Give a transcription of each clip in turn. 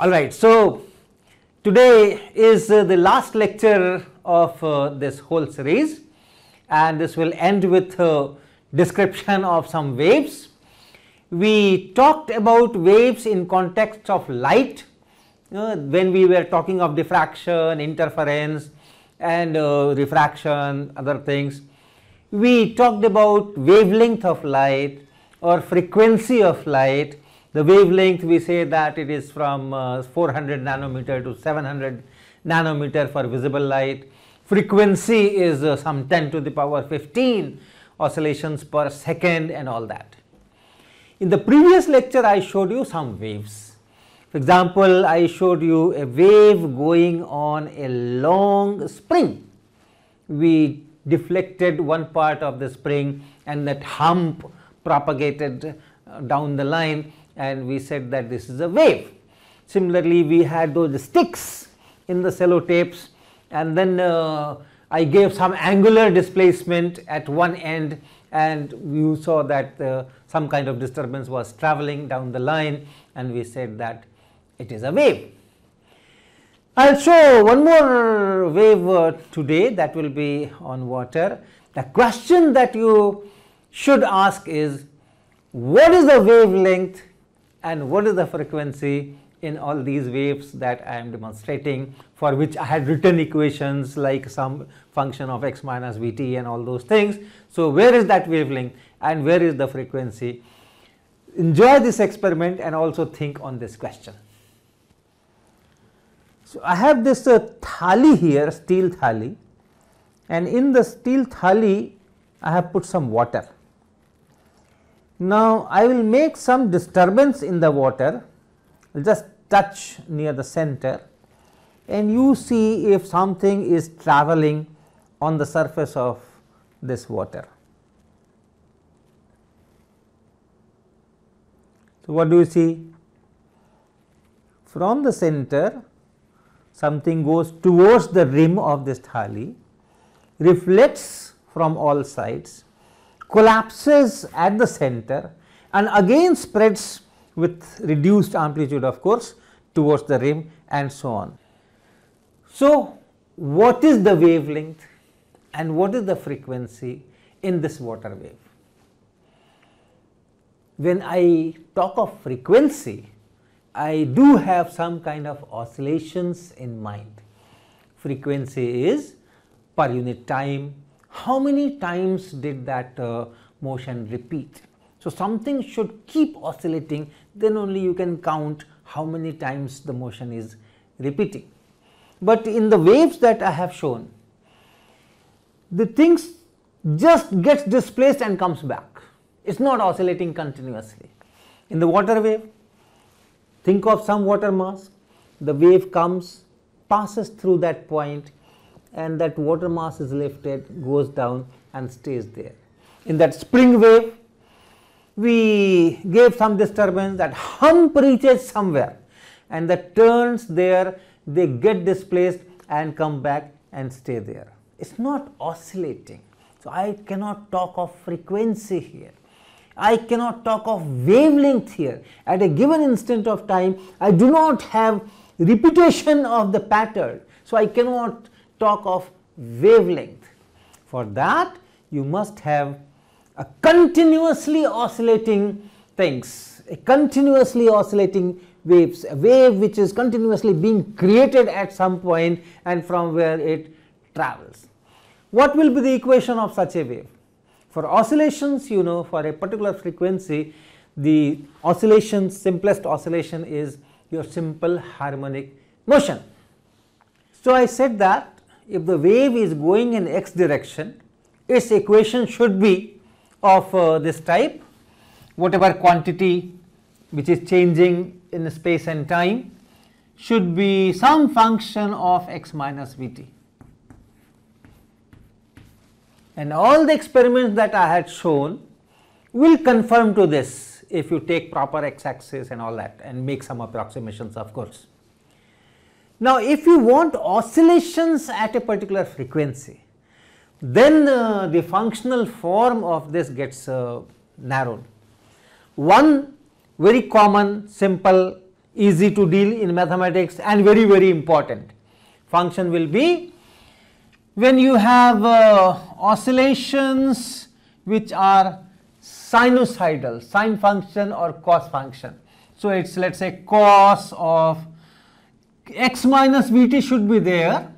Alright, so today is uh, the last lecture of uh, this whole series and this will end with a description of some waves. We talked about waves in context of light uh, when we were talking of diffraction, interference and uh, refraction other things. We talked about wavelength of light or frequency of light. The wavelength we say that it is from uh, 400 nanometer to 700 nanometer for visible light. Frequency is uh, some 10 to the power 15 oscillations per second and all that. In the previous lecture I showed you some waves. For example, I showed you a wave going on a long spring. We deflected one part of the spring and that hump propagated uh, down the line and we said that this is a wave. Similarly, we had those sticks in the sellotapes and then uh, I gave some angular displacement at one end and you saw that uh, some kind of disturbance was traveling down the line and we said that it is a wave. I will show one more wave uh, today that will be on water. The question that you should ask is what is the wavelength and what is the frequency in all these waves that I am demonstrating for which I had written equations like some function of x minus vt and all those things. So, where is that wavelength and where is the frequency? Enjoy this experiment and also think on this question. So, I have this uh, thali here steel thali and in the steel thali I have put some water. Now, I will make some disturbance in the water just touch near the center and you see if something is traveling on the surface of this water. So, what do you see? From the center something goes towards the rim of this thali, reflects from all sides, collapses at the center and again spreads with reduced amplitude of course towards the rim and so on. So, what is the wavelength and what is the frequency in this water wave? When I talk of frequency, I do have some kind of oscillations in mind. Frequency is per unit time, how many times did that uh, motion repeat. So, something should keep oscillating then only you can count how many times the motion is repeating. But in the waves that I have shown, the things just gets displaced and comes back. It is not oscillating continuously. In the water wave, think of some water mass, the wave comes, passes through that point and that water mass is lifted, goes down and stays there. In that spring wave, we gave some disturbance that hump reaches somewhere and the turns there they get displaced and come back and stay there. It is not oscillating. So, I cannot talk of frequency here. I cannot talk of wavelength here. At a given instant of time, I do not have repetition of the pattern. So, I cannot talk of wavelength. For that, you must have a continuously oscillating things, a continuously oscillating waves, a wave which is continuously being created at some point and from where it travels. What will be the equation of such a wave? For oscillations, you know, for a particular frequency, the oscillation, simplest oscillation is your simple harmonic motion. So, I said that if the wave is going in x direction, its equation should be of uh, this type whatever quantity which is changing in space and time should be some function of x minus vt. And all the experiments that I had shown will confirm to this if you take proper x axis and all that and make some approximations of course. Now, if you want oscillations at a particular frequency, then uh, the functional form of this gets uh, narrowed. One very common simple easy to deal in mathematics and very very important. Function will be when you have uh, oscillations which are sinusoidal, sine function or cos function. So, it is let us say cos of x minus vt should be there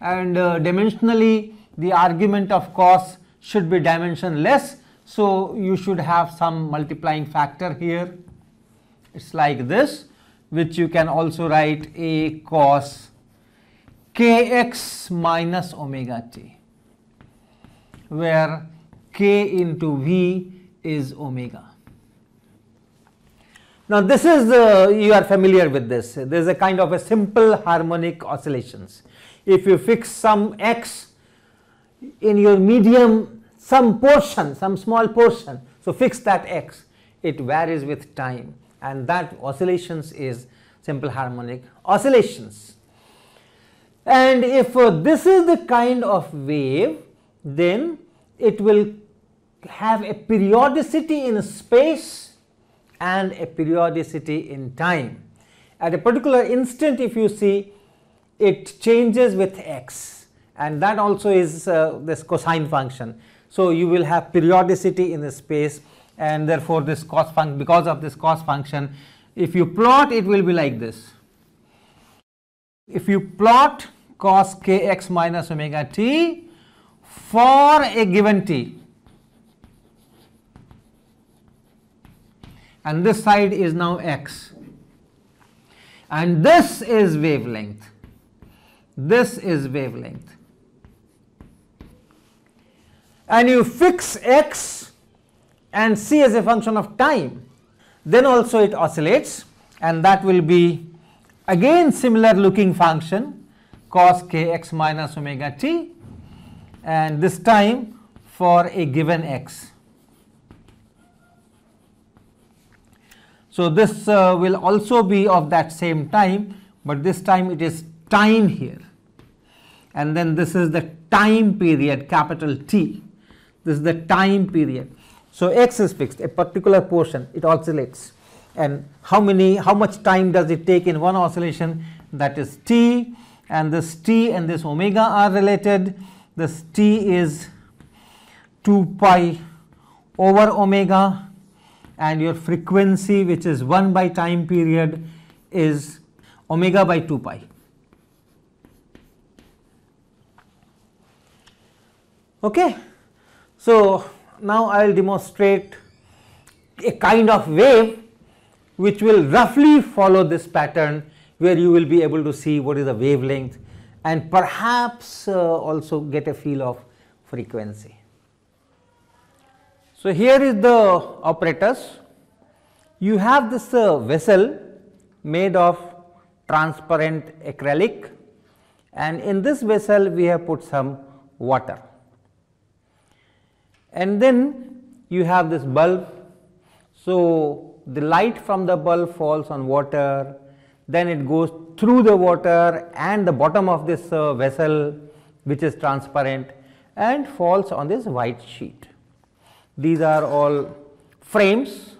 and uh, dimensionally the argument of cos should be dimensionless. So, you should have some multiplying factor here. It is like this which you can also write a cos kx minus omega t where k into v is omega. Now this is uh, you are familiar with this there is a kind of a simple harmonic oscillations. If you fix some x in your medium some portion some small portion so fix that x it varies with time and that oscillations is simple harmonic oscillations. And if uh, this is the kind of wave then it will have a periodicity in space and a periodicity in time. At a particular instant if you see it changes with x and that also is uh, this cosine function. So, you will have periodicity in the space and therefore, this cos function because of this cos function if you plot it will be like this. If you plot cos kx minus omega t for a given t and this side is now x. And this is wavelength. This is wavelength. And you fix x and c as a function of time. Then also it oscillates. And that will be again similar looking function. Cos kx minus omega t. And this time for a given x. So, this uh, will also be of that same time, but this time it is time here. And then this is the time period capital T. This is the time period. So, x is fixed a particular portion it oscillates. And how many how much time does it take in one oscillation? That is t. And this t and this omega are related. This t is 2 pi over omega and your frequency which is 1 by time period is omega by 2 pi. Okay. So, now I will demonstrate a kind of wave which will roughly follow this pattern where you will be able to see what is the wavelength and perhaps uh, also get a feel of frequency. So, here is the apparatus. You have this uh, vessel made of transparent acrylic and in this vessel we have put some water. And then you have this bulb. So, the light from the bulb falls on water, then it goes through the water and the bottom of this uh, vessel which is transparent and falls on this white sheet. These are all frames,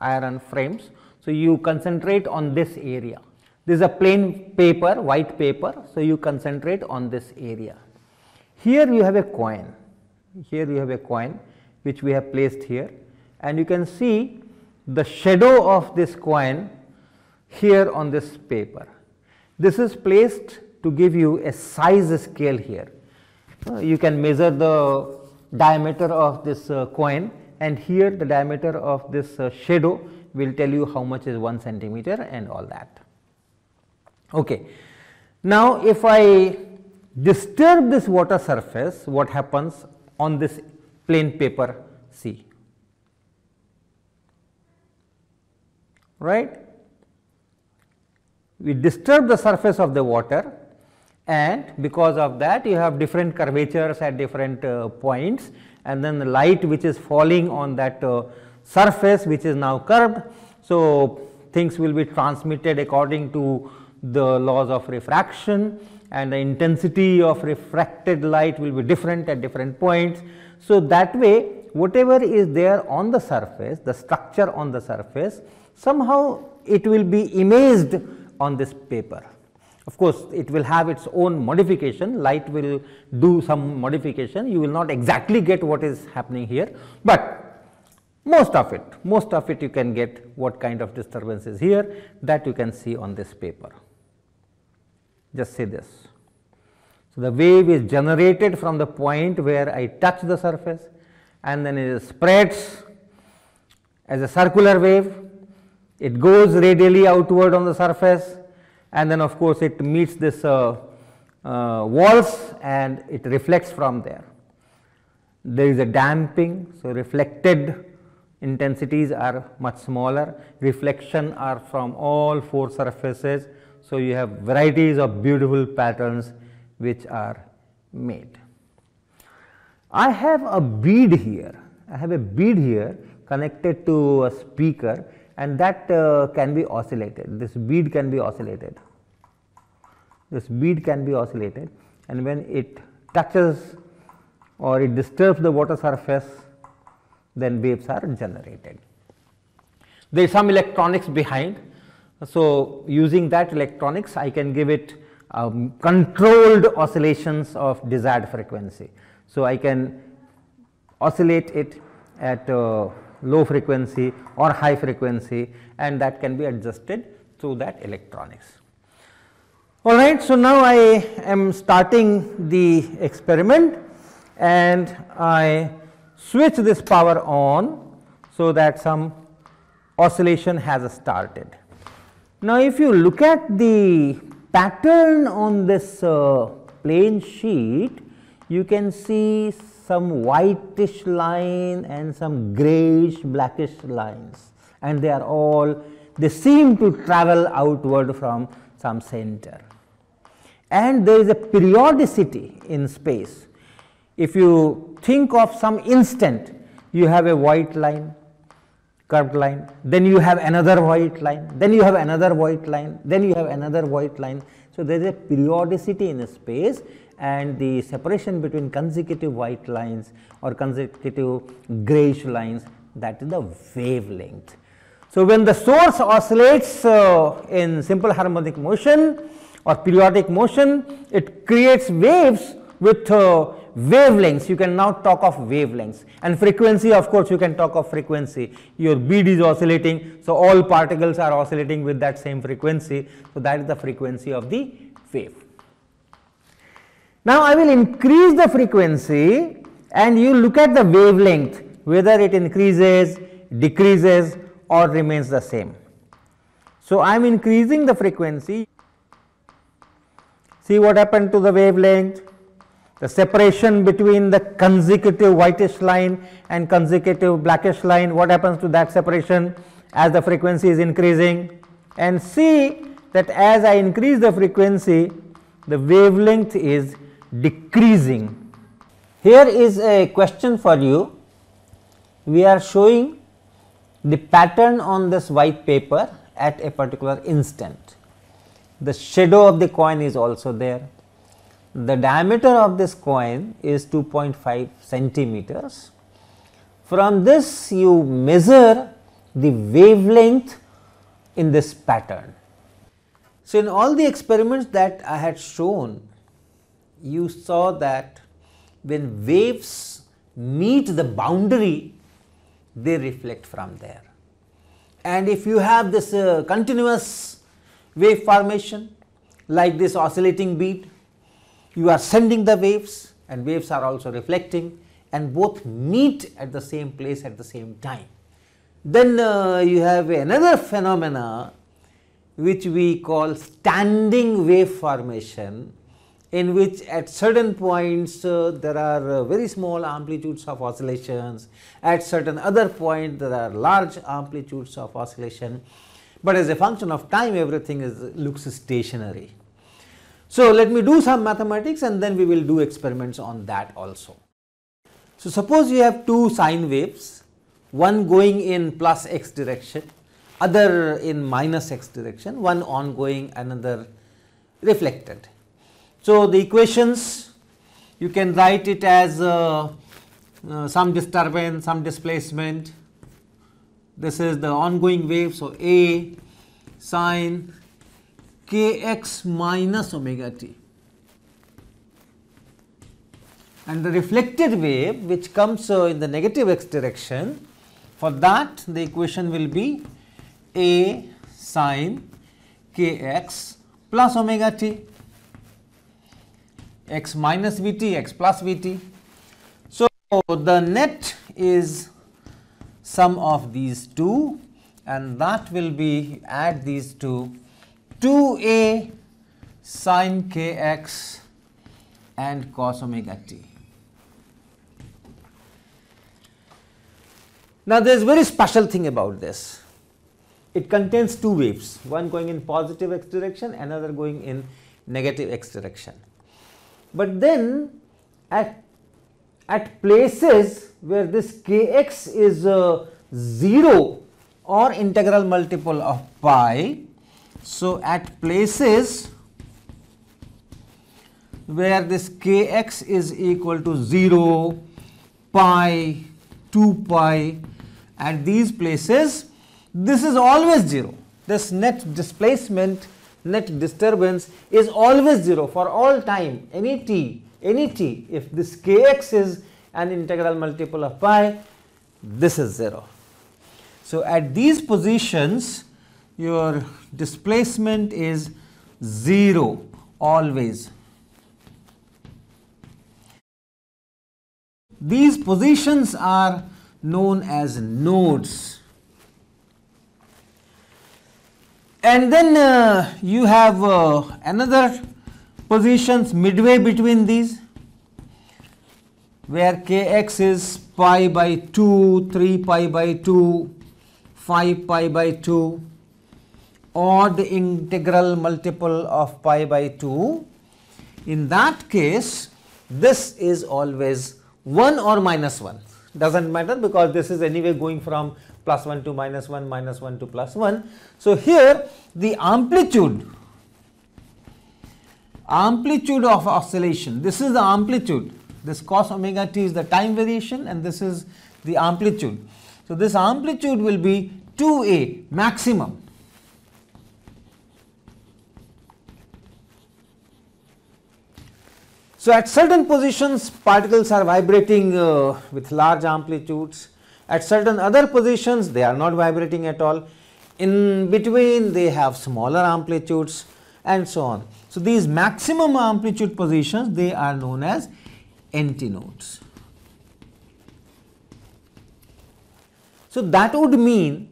iron frames. So, you concentrate on this area. This is a plain paper, white paper. So, you concentrate on this area. Here you have a coin, here you have a coin which we have placed here and you can see the shadow of this coin here on this paper. This is placed to give you a size scale here. Uh, you can measure the diameter of this uh, coin and here the diameter of this uh, shadow will tell you how much is 1 centimeter and all that. Okay. Now, if I disturb this water surface, what happens on this plain paper C? Right? We disturb the surface of the water and because of that you have different curvatures at different uh, points and then the light which is falling on that uh, surface which is now curved. So, things will be transmitted according to the laws of refraction and the intensity of refracted light will be different at different points. So, that way whatever is there on the surface, the structure on the surface, somehow it will be imaged on this paper. Of course, it will have its own modification, light will do some modification, you will not exactly get what is happening here, but most of it, most of it you can get what kind of disturbance is here that you can see on this paper. Just say this. So, the wave is generated from the point where I touch the surface and then it spreads as a circular wave, it goes radially outward on the surface and then of course it meets this uh, uh, walls and it reflects from there. There is a damping, so reflected intensities are much smaller, reflection are from all four surfaces. So, you have varieties of beautiful patterns which are made. I have a bead here, I have a bead here connected to a speaker and that uh, can be oscillated. This bead can be oscillated. This bead can be oscillated and when it touches or it disturbs the water surface, then waves are generated. There is some electronics behind. So, using that electronics, I can give it um, controlled oscillations of desired frequency. So, I can oscillate it at uh, low frequency or high frequency and that can be adjusted through that electronics. Alright, so now I am starting the experiment and I switch this power on so that some oscillation has started. Now, if you look at the pattern on this uh, plain sheet, you can see some whitish line and some grayish blackish lines and they are all they seem to travel outward from some center. And there is a periodicity in space. If you think of some instant, you have a white line, curved line, then you have another white line, then you have another white line, then you have another white line. So, there is a periodicity in space and the separation between consecutive white lines or consecutive grayish lines that is the wavelength. So, when the source oscillates uh, in simple harmonic motion or periodic motion, it creates waves with uh, wavelengths. You can now talk of wavelengths and frequency of course, you can talk of frequency. Your bead is oscillating. So, all particles are oscillating with that same frequency. So, that is the frequency of the wave. Now, I will increase the frequency and you look at the wavelength whether it increases, decreases or remains the same. So, I am increasing the frequency. See what happened to the wavelength? The separation between the consecutive whitish line and consecutive blackish line, what happens to that separation as the frequency is increasing? And see that as I increase the frequency, the wavelength is decreasing. Here is a question for you. We are showing the pattern on this white paper at a particular instant. The shadow of the coin is also there. The diameter of this coin is 2.5 centimeters. From this you measure the wavelength in this pattern. So, in all the experiments that I had shown you saw that when waves meet the boundary, they reflect from there. And if you have this uh, continuous wave formation like this oscillating bead, you are sending the waves and waves are also reflecting and both meet at the same place at the same time. Then uh, you have another phenomena which we call standing wave formation in which at certain points uh, there are uh, very small amplitudes of oscillations, at certain other point there are large amplitudes of oscillation, but as a function of time everything is looks stationary. So, let me do some mathematics and then we will do experiments on that also. So, suppose you have two sine waves, one going in plus x direction, other in minus x direction, one ongoing, another reflected. So, the equations you can write it as uh, uh, some disturbance, some displacement. This is the ongoing wave. So, A sine kx minus omega t. And the reflected wave which comes uh, in the negative x direction, for that the equation will be A sine kx plus omega t x minus vt x plus vt. So, the net is sum of these two and that will be add these two 2a sine kx and cos omega t. Now, there is very special thing about this. It contains two waves, one going in positive x direction, another going in negative x direction. But then at, at places where this kx is uh, 0 or integral multiple of pi. So, at places where this kx is equal to 0, pi, 2 pi at these places this is always 0. This net displacement net disturbance is always 0 for all time any t any t if this kx is an integral multiple of pi this is 0. So, at these positions your displacement is 0 always. These positions are known as nodes and then uh, you have uh, another positions midway between these where kx is pi by 2, 3 pi by 2, 5 pi by 2 or the integral multiple of pi by 2. In that case, this is always 1 or minus 1 does not matter because this is anyway going from plus 1 to minus 1, minus 1 to plus 1. So, here the amplitude, amplitude of oscillation, this is the amplitude, this cos omega t is the time variation and this is the amplitude. So, this amplitude will be 2a maximum. So, at certain positions particles are vibrating uh, with large amplitudes at certain other positions they are not vibrating at all. In between they have smaller amplitudes and so on. So, these maximum amplitude positions they are known as antinodes. So, that would mean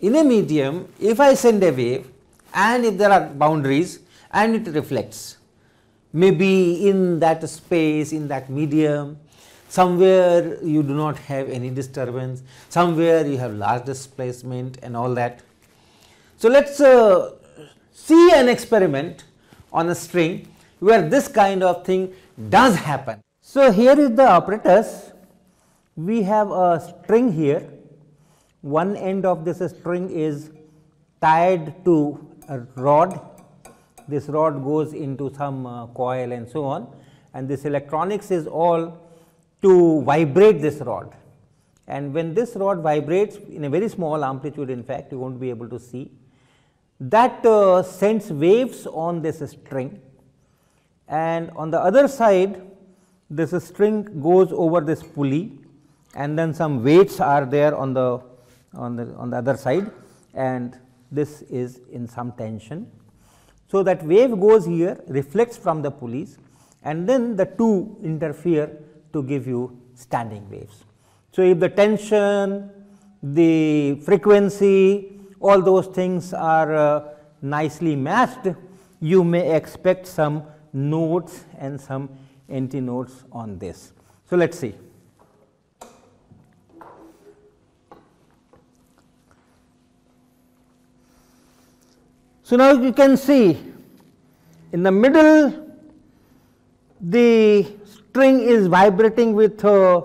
in a medium if I send a wave and if there are boundaries and it reflects maybe in that space in that medium somewhere you do not have any disturbance, somewhere you have large displacement and all that. So, let us uh, see an experiment on a string where this kind of thing does happen. So, here is the apparatus, we have a string here, one end of this string is tied to a rod, this rod goes into some uh, coil and so on. And this electronics is all to vibrate this rod. And when this rod vibrates in a very small amplitude in fact you will not be able to see that uh, sends waves on this string. And on the other side this string goes over this pulley and then some weights are there on the on the on the other side and this is in some tension. So, that wave goes here reflects from the pulleys and then the two interfere to give you standing waves. So, if the tension, the frequency, all those things are uh, nicely matched, you may expect some nodes and some antinodes on this. So, let us see. So, now you can see in the middle the string is vibrating with uh,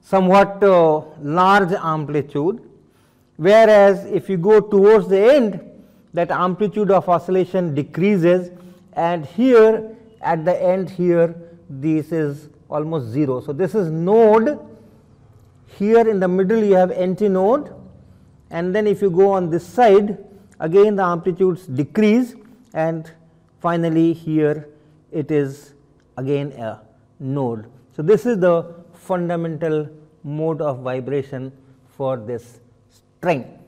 somewhat uh, large amplitude, whereas if you go towards the end that amplitude of oscillation decreases and here at the end here this is almost 0. So, this is node here in the middle you have anti node and then if you go on this side again the amplitudes decrease and finally here it is again a node. So, this is the fundamental mode of vibration for this string.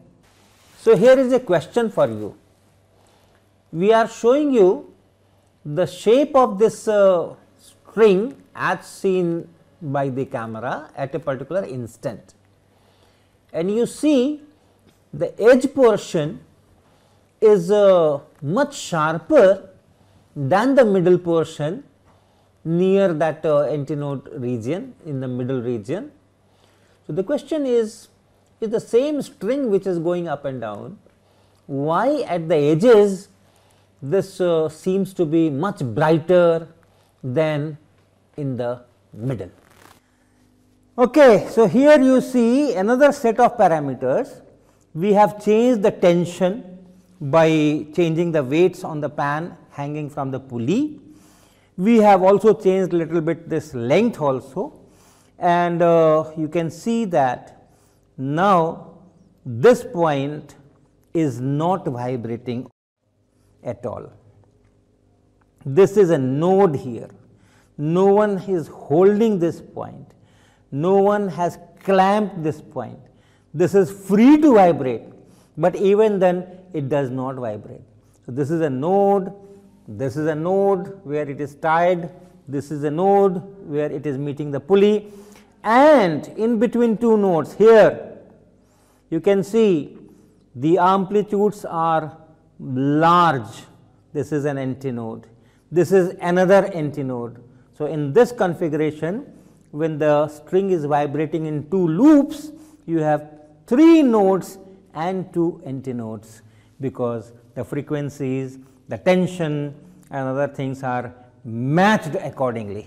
So, here is a question for you. We are showing you the shape of this uh, string as seen by the camera at a particular instant and you see the edge portion is uh, much sharper than the middle portion near that uh, antinode region in the middle region. So, the question is is the same string which is going up and down why at the edges this uh, seems to be much brighter than in the middle. Okay, so here you see another set of parameters. We have changed the tension by changing the weights on the pan hanging from the pulley. We have also changed a little bit this length also and uh, you can see that now this point is not vibrating at all. This is a node here no one is holding this point, no one has clamped this point. This is free to vibrate, but even then it does not vibrate. So, this is a node, this is a node where it is tied, this is a node where it is meeting the pulley and in between two nodes here you can see the amplitudes are large. This is an antinode, this is another antinode so, in this configuration when the string is vibrating in two loops you have 3 nodes and 2 antinodes because the frequencies, the tension and other things are matched accordingly.